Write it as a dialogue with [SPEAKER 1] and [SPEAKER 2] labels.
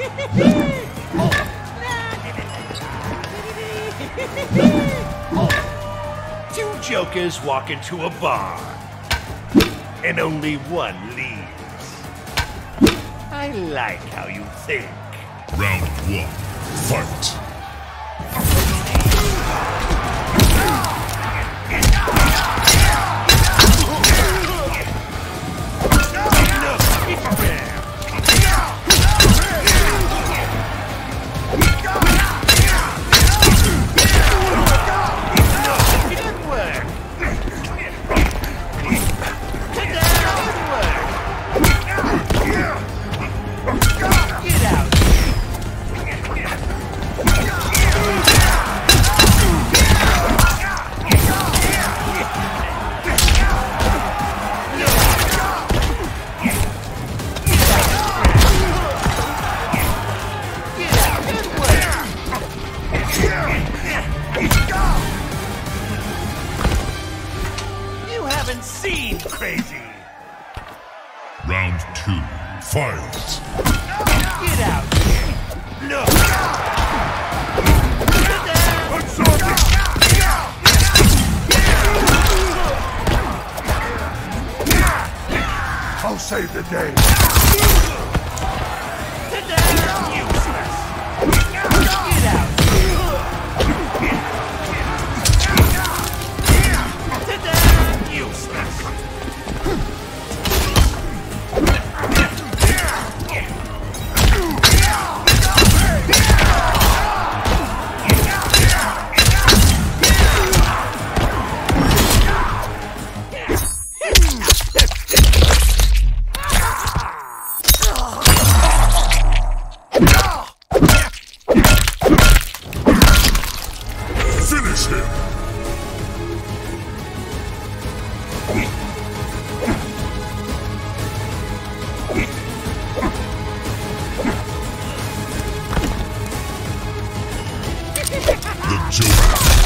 [SPEAKER 1] Two jokers walk into a bar, and only one leaves. I like how you think.
[SPEAKER 2] Round one, fight.
[SPEAKER 1] Crazy.
[SPEAKER 2] Round two, fight.
[SPEAKER 1] Get out. No.
[SPEAKER 3] I'll save the day.
[SPEAKER 2] Him. The Joker